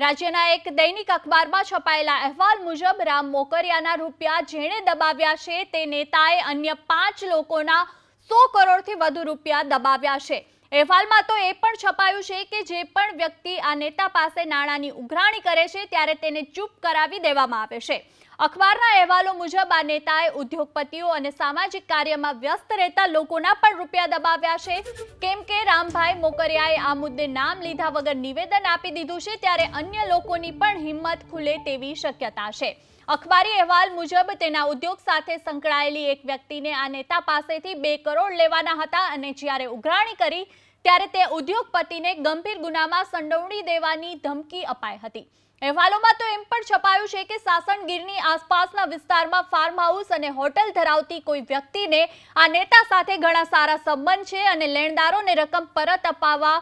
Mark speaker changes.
Speaker 1: રાજ્યના એક દૈનિક અખબારમાં છપાયેલા અહેવાલ મુજબ રામ મોકરિયાના રૂપિયા જેણે દબાવ્યા છે તે નેતાએ અન્ય પાંચ લોકોના સો કરોડથી વધુ રૂપિયા દબાવ્યા છે. અહેવાલમાં તો એ પણ છપાયું છે કે જે પણ વ્યક્તિ આ નેતા પાસે નાણાંની ઉઘરાણી કરે છે, ત્યારે તેને ચૂપ કરાવી દેવામાં આવે છે. અખબારના અહેવાલો મુજબ આ નેતાએ ઉદ્યોગપતિઓ અને સામાજિક કાર્યમાં વ્યસ્ત રહેતા લોકોના પણ રૂપિયા દબાવ્યા છે. કેમ કે રામભાઈ મોકરિયાએ આ મુદ્દે નામ લીધા વગર નિવેદન આપી દીધું છે, ત્યારે અન્ય લોકોની પણ હિંમત ખુલે તેવી શક્યતા છે. અખબારી અહેવાલ મુજબ તેના ઉદ્યોગ સાથે સંકળાયેલી એક વ્યક્તિને આ નેતા પાસેથી બે કરોડ લેવાના હતા અને જ્યારે ઉઘરાણી કરી ત્યારે તે ઉદ્યોગપતિને ગંભીર ગુનામાં સંડોવણી દેવાની ધમકી અપાઈ હતી. અહેવાલોમાં તો એમ પણ છપાયું છે કે સાસણગીરની આસપાસના વિસ્તારમાં ફાર્મ હાઉસ અને હોટલ ધરાવતી કોઈ વ્યક્તિને આ નેતા સાથે ઘણા સારા સંબંધ છે અને લેણદારોને રકમ પરત અપાવવા